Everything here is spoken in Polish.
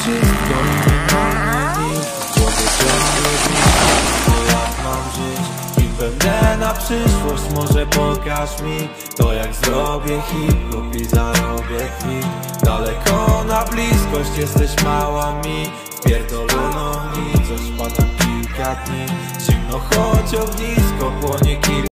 wszystko i nie W głowie ciągle blisko, jak mam żyć I będę na przyszłość, może pokaż mi To jak zrobię hip-hop i zarobię kwit Daleko na bliskość, jesteś mała mi. Pierdolono mi, coś pada kilka dni. Zimno, choć ognisko płonie kilka